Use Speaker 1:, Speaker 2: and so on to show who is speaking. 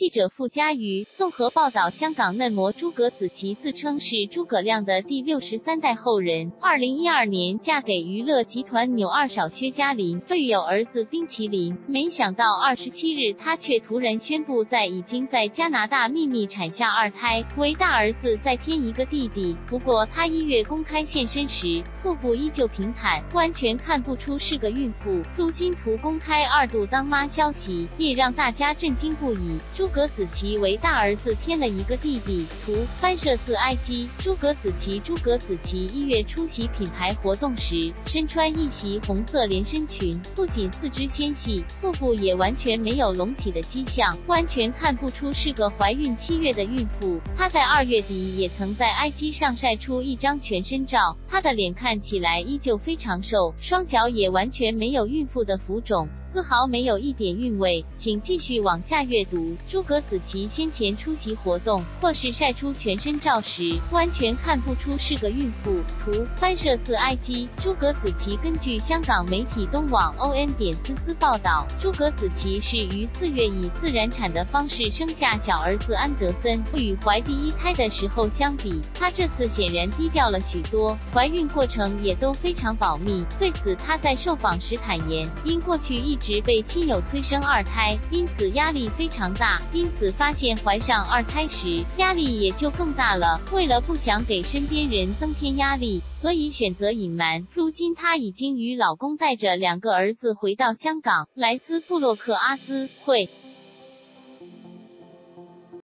Speaker 1: 记者傅佳瑜综合报道，香港嫩模诸葛子琪自称是诸葛亮的第六十三代后人，二零一二年嫁给娱乐集团扭二嫂薛嘉琳，育有儿子冰淇淋。没想到二十七日，她却突然宣布，在已经在加拿大秘密产下二胎，为大儿子再添一个弟弟。不过，她一月公开现身时，腹部依旧平坦，完全看不出是个孕妇。如今图公开二度当妈消息，也让大家震惊不已。诸葛紫琪为大儿子添了一个弟弟。图翻摄自埃及。诸葛紫棋，诸葛紫棋一月出席品牌活动时，身穿一袭红色连身裙，不仅四肢纤细，腹部也完全没有隆起的迹象，完全看不出是个怀孕七月的孕妇。她在二月底也曾在埃及上晒出一张全身照，她的脸看起来依旧非常瘦，双脚也完全没有孕妇的浮肿，丝毫没有一点孕味。请继续往下阅读。诸诸葛紫棋先前出席活动或是晒出全身照时，完全看不出是个孕妇。图翻摄自 IG。诸葛紫棋根据香港媒体东网 ON 点思思报道，诸葛紫棋是于四月以自然产的方式生下小儿子安德森。与怀第一胎的时候相比，她这次显然低调了许多，怀孕过程也都非常保密。对此，她在受访时坦言，因过去一直被亲友催生二胎，因此压力非常大。因此，发现怀上二胎时，压力也就更大了。为了不想给身边人增添压力，所以选择隐瞒。如今，她已经与老公带着两个儿子回到香港。莱斯布洛克阿兹会。